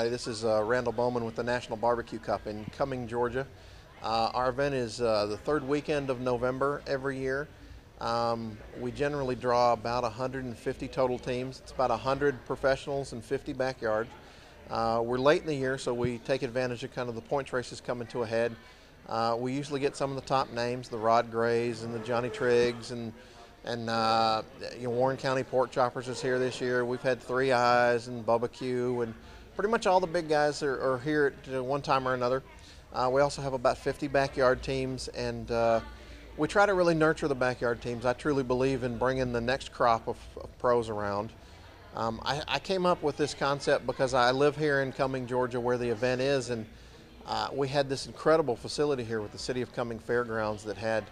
everybody, this is uh, Randall Bowman with the National Barbecue Cup in Cumming, Georgia. Uh, our event is uh, the third weekend of November every year. Um, we generally draw about 150 total teams. It's about 100 professionals and 50 backyards. Uh, we're late in the year, so we take advantage of kind of the points races coming to a head. Uh, we usually get some of the top names, the Rod Grays and the Johnny Triggs and and uh, you know, Warren County Pork Choppers is here this year. We've had Three Eyes and Bubba Q, and pretty much all the big guys are, are here at one time or another. Uh, we also have about 50 backyard teams, and uh, we try to really nurture the backyard teams. I truly believe in bringing the next crop of, of pros around. Um, I, I, came up with this concept because I live here in Cumming, Georgia, where the event is, and uh, we had this incredible facility here with the City of Cumming Fairgrounds that had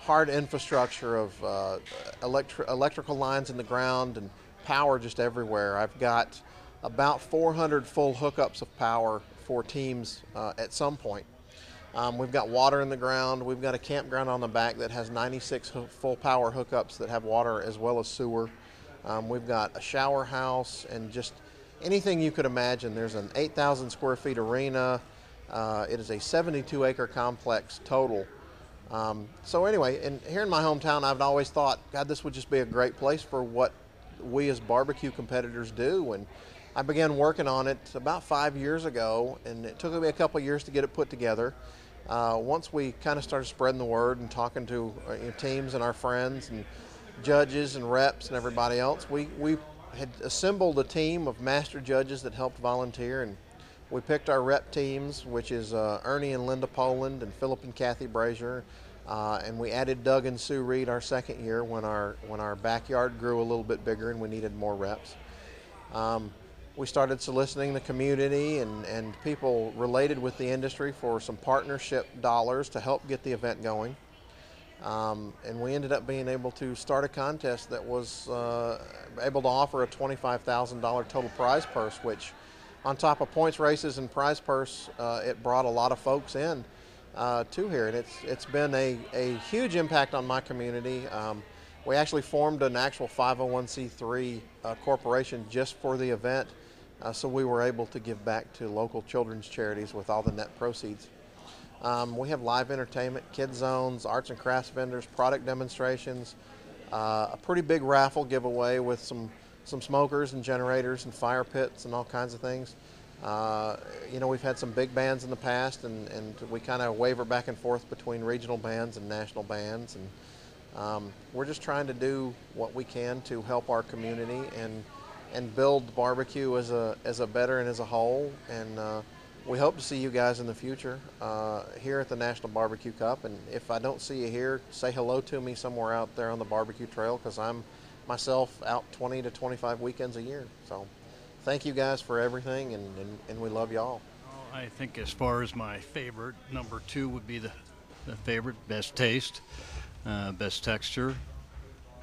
hard infrastructure of uh, electri- electrical lines in the ground and power just everywhere. I've got about 400 full hookups of power for teams uh, at some point. Um, we've got water in the ground. We've got a campground on the back that has 96 full power hookups that have water as well as sewer. Um, we've got a shower house and just anything you could imagine. There's an 8,000 square feet arena. Uh, it is a 72 acre complex total um, so anyway, and here in my hometown, I've always thought, God, this would just be a great place for what we as barbecue competitors do. And I began working on it about five years ago, and it took me a couple years to get it put together. Uh, once we kind of started spreading the word and talking to uh, teams and our friends and judges and reps and everybody else, we, we had assembled a team of master judges that helped volunteer and we picked our rep teams, which is uh, Ernie and Linda Poland and Philip and Kathy Brazier. Uh, and we added Doug and Sue Reed our second year when our when our backyard grew a little bit bigger and we needed more reps. Um, we started soliciting the community and, and people related with the industry for some partnership dollars to help get the event going. Um, and we ended up being able to start a contest that was uh, able to offer a $25,000 total prize purse, which on top of points races and prize purse, uh, it brought a lot of folks in uh, to here, and it's it's been a, a huge impact on my community. Um, we actually formed an actual 501c3 uh, corporation just for the event, uh, so we were able to give back to local children's charities with all the net proceeds. Um, we have live entertainment, kid zones, arts and crafts vendors, product demonstrations, uh, a pretty big raffle giveaway with some some smokers and generators and fire pits and all kinds of things. Uh, you know, we've had some big bands in the past, and, and we kind of waver back and forth between regional bands and national bands, and um, we're just trying to do what we can to help our community and and build barbecue as a as a better and as a whole. And uh, we hope to see you guys in the future uh, here at the National Barbecue Cup. And if I don't see you here, say hello to me somewhere out there on the barbecue trail because I'm myself out 20 to 25 weekends a year. So thank you guys for everything, and, and, and we love y'all. I think as far as my favorite, number two would be the, the favorite, best taste, uh, best texture,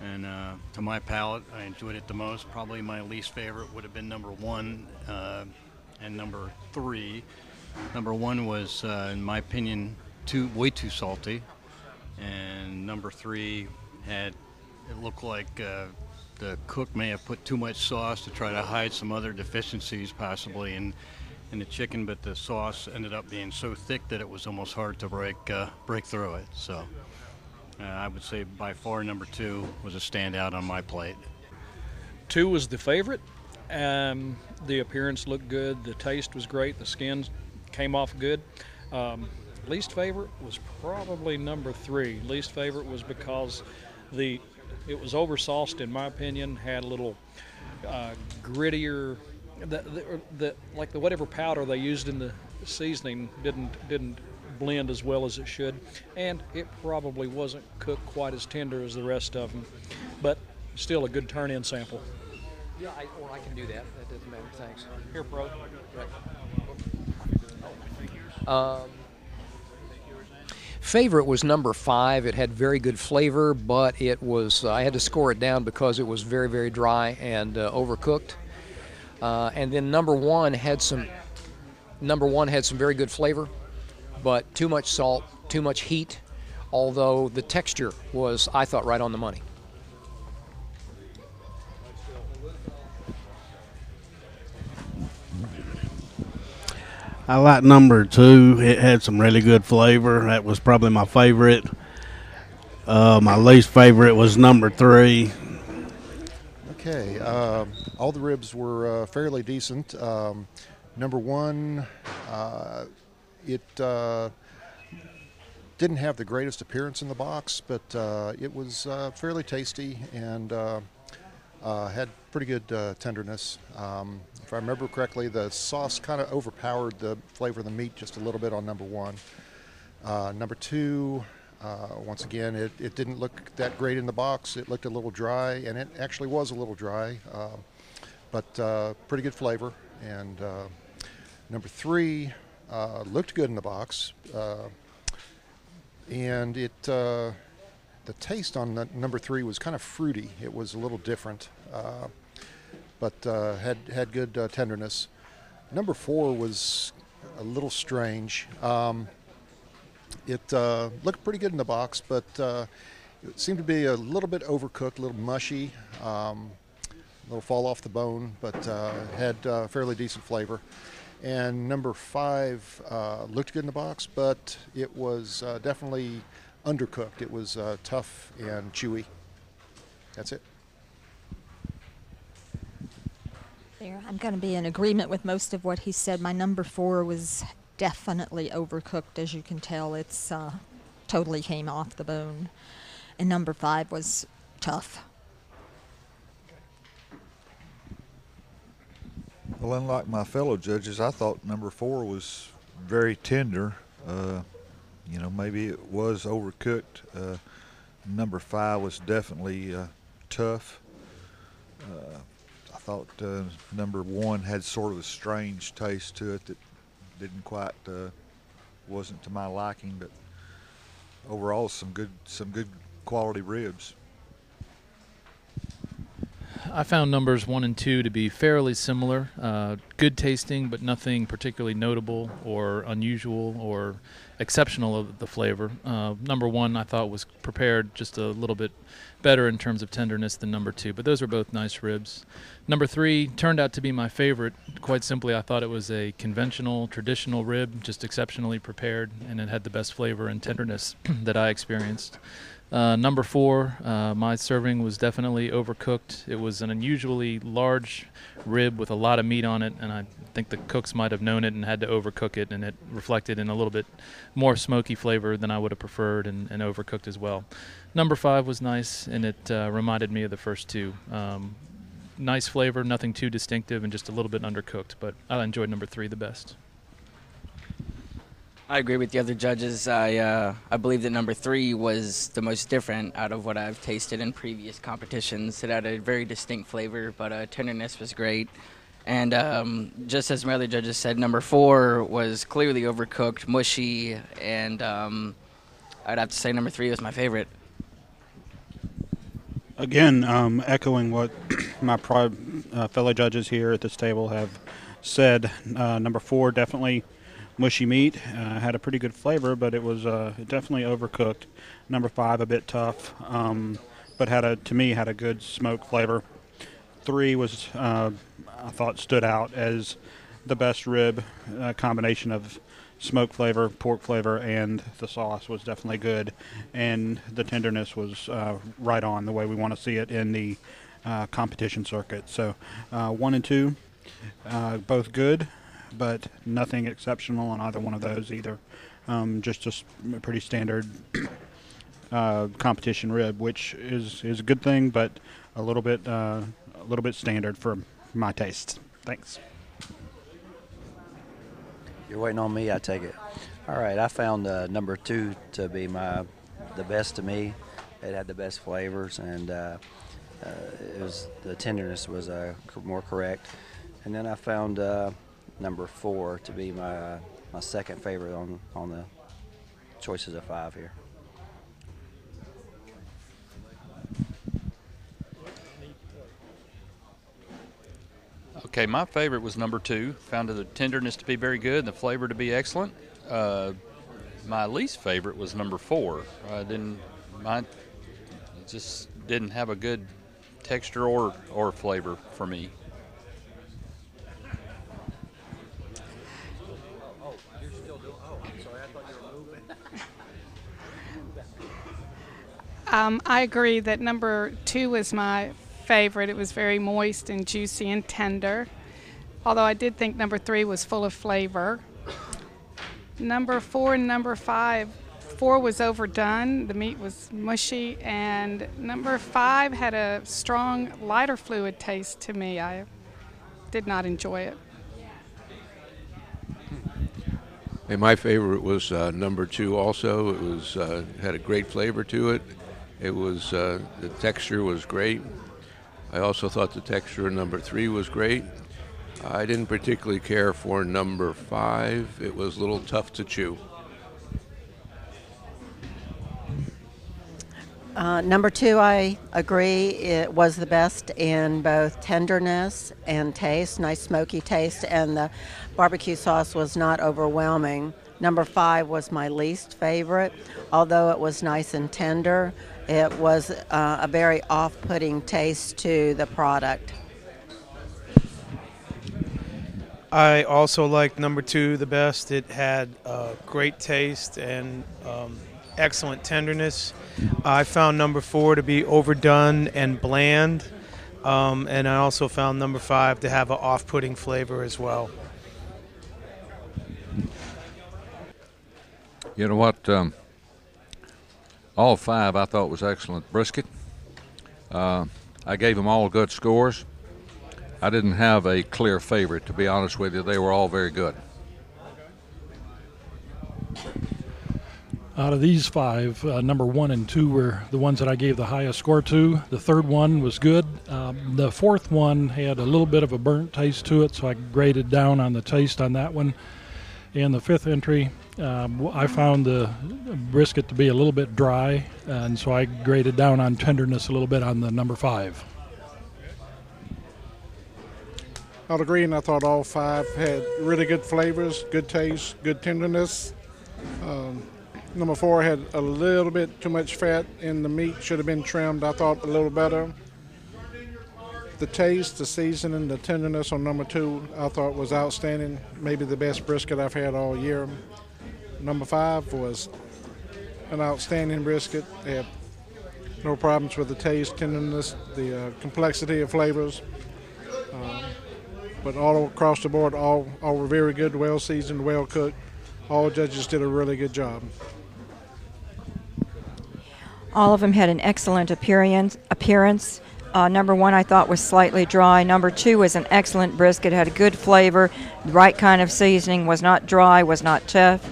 and uh, to my palate, I enjoyed it the most. Probably my least favorite would have been number one uh, and number three. Number one was, uh, in my opinion, too way too salty, and number three had it looked like uh, the cook may have put too much sauce to try to hide some other deficiencies possibly in in the chicken, but the sauce ended up being so thick that it was almost hard to break uh, break through it. So uh, I would say by far number two was a standout on my plate. Two was the favorite. Um, the appearance looked good. The taste was great. The skin came off good. Um, least favorite was probably number three. Least favorite was because the it was oversauced, in my opinion. Had a little uh, grittier. The, the, the, like the whatever powder they used in the seasoning didn't didn't blend as well as it should, and it probably wasn't cooked quite as tender as the rest of them. But still a good turn-in sample. Yeah, I, or I can do that. That doesn't matter. Thanks. Here, pro. Right. Um, Favorite was number five. It had very good flavor, but it was uh, I had to score it down because it was very very dry and uh, overcooked. Uh, and then number one had some number one had some very good flavor, but too much salt, too much heat. Although the texture was, I thought, right on the money. I like number two. It had some really good flavor. That was probably my favorite. Uh, my least favorite was number three. Okay, um, all the ribs were uh, fairly decent. Um, number one, uh, it uh, didn't have the greatest appearance in the box, but uh, it was uh, fairly tasty and uh, uh, had pretty good uh, tenderness. Um, if I remember correctly, the sauce kind of overpowered the flavor of the meat just a little bit on number one. Number two, once again, it, it didn't look that great in the box. It looked a little dry, and it actually was a little dry, but pretty good flavor. And number three uh, looked good in the box, uh, and it uh, the taste on the number three was kind of fruity. It was a little different, uh, but uh, had had good uh, tenderness. Number four was a little strange. Um, it looked pretty good in the box, but it seemed to be a little bit overcooked, a little mushy, um, a little fall off the bone, but had fairly decent flavor. And number five uh, looked good in the box, but it was uh, definitely undercooked. It was uh, tough and chewy. That's it. There, I'm going to be in agreement with most of what he said. My number four was definitely overcooked, as you can tell. It's uh, totally came off the bone, and number five was tough. Well, unlike my fellow judges, I thought number four was very tender. Uh, you know, maybe it was overcooked. Uh, number five was definitely uh, tough. Uh, I thought uh, number one had sort of a strange taste to it that didn't quite uh, wasn't to my liking, but overall some good some good quality ribs. I found numbers one and two to be fairly similar, uh, good tasting, but nothing particularly notable or unusual or exceptional of the flavor. Uh, number one, I thought was prepared just a little bit better in terms of tenderness than number two, but those were both nice ribs. Number three turned out to be my favorite. Quite simply, I thought it was a conventional, traditional rib, just exceptionally prepared, and it had the best flavor and tenderness that I experienced. Uh, number four, uh, my serving was definitely overcooked. It was an unusually large rib with a lot of meat on it, and I think the cooks might have known it and had to overcook it, and it reflected in a little bit more smoky flavor than I would have preferred, and, and overcooked as well. Number five was nice, and it uh, reminded me of the first two. Um, nice flavor, nothing too distinctive, and just a little bit undercooked, but I enjoyed number three the best. I agree with the other judges. I uh, I believe that number three was the most different out of what I've tasted in previous competitions. It had a very distinct flavor, but uh, tenderness was great. And um, just as my other judges said, number four was clearly overcooked, mushy, and um, I'd have to say number three was my favorite. Again, um, echoing what my pri- uh, fellow judges here at this table have said, uh, number four definitely mushy meat. Uh, had a pretty good flavor, but it was uh, definitely overcooked. Number five a bit tough, um, but had a to me had a good smoke flavor. Three was uh, I thought stood out as the best rib uh, combination of smoke flavor, pork flavor, and the sauce was definitely good, and the tenderness was uh, right on the way we want to see it in the uh, competition circuit. So one and two, both good, but nothing exceptional on either one of those either. Um, just a pretty standard uh, competition rib, which is is a good thing, but a little bit uh, a little bit standard for my taste. Thanks. You're waiting on me, I take it. All right, I found uh, number two to be my the best to me. It had the best flavors, and uh, uh, it was the tenderness was uh, more correct. And then I found uh, number four to be my uh, my second favorite on on the choices of five here. Okay, my favorite was number two. Found the tenderness to be very good and the flavor to be excellent. Uh, my least favorite was number four. I didn't, mine just didn't have a good texture or or flavor for me. Oh, um, I agree that number two was my favorite. It was very moist and juicy and tender. Although I did think number three was full of flavor. Number four and number five four was overdone. The meat was mushy, and number five had a strong lighter fluid taste to me. I did not enjoy it. And my favorite was uh, number two. Also, it was uh, had a great flavor to it. It was uh, the texture was great. I also thought the texture of number three was great. I didn't particularly care for number five. It was a little tough to chew. Uh, number two, I agree. It was the best in both tenderness and taste, nice smoky taste, and the barbecue sauce was not overwhelming. Number five was my least favorite, although it was nice and tender. It was uh, a very off putting taste to the product. I also liked number two the best. It had uh, great taste and um, excellent tenderness. I found number four to be overdone and bland, um, and I also found number five to have an off putting flavor as well. You know what? Um, all five I thought was excellent brisket. Uh, I gave them all good scores. I didn't have a clear favorite, to be honest with you. They were all very good. Out of these five, uh, number one and two were the ones that I gave the highest score to. The third one was good. Um, the fourth one had a little bit of a burnt taste to it, so I graded down on the taste on that one. And the fifth entry, um, I found the brisket to be a little bit dry, and so I graded down on tenderness a little bit on the number five. I'll agree, and I thought all five had really good flavors, good taste, good tenderness. Um, number four had a little bit too much fat in the meat, should have been trimmed, I thought, a little better. The taste, the seasoning, the tenderness on number two, I thought was outstanding. Maybe the best brisket I've had all year. Number five was an outstanding brisket. Had no problems with the taste, tenderness, the uh, complexity of flavors. Um, but all across the board, all, all were very good, well seasoned, well cooked. All judges did a really good job. All of them had an excellent appearance. appearance. Uh, number one, I thought was slightly dry. Number two was an excellent brisket, had a good flavor, the right kind of seasoning, was not dry, was not tough.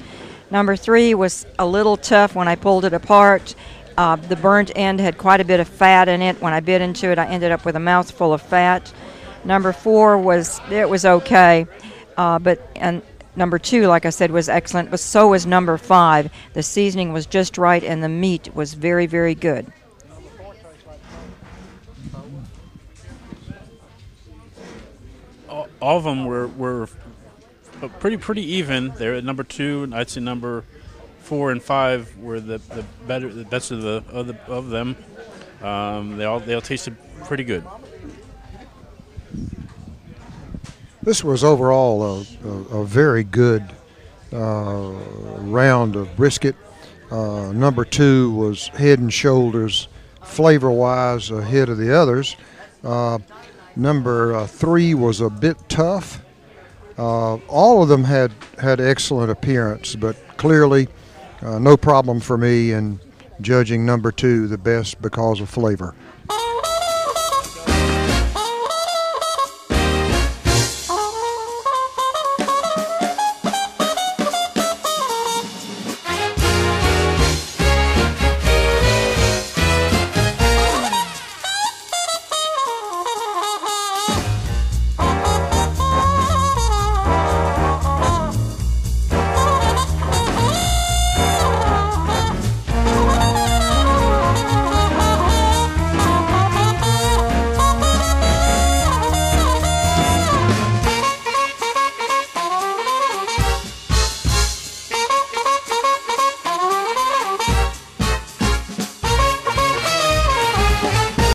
Number three was a little tough when I pulled it apart. Uh, the burnt end had quite a bit of fat in it. When I bit into it, I ended up with a mouthful of fat. Number four was it was okay, uh, but and number two, like I said, was excellent. But so was number five. The seasoning was just right, and the meat was very, very good. all, of them were were pretty pretty even. They're at number two, and I'd say number four and five were the, the better the best of the of, the, of them. Um, they all they all tasted pretty good. This was overall a, a, a very good uh, round of brisket. Uh, number two was head and shoulders, flavor wise, ahead of the others. Uh, number uh, three was a bit tough. Uh, all of them had, had excellent appearance, but clearly uh, no problem for me in judging number two the best because of flavor.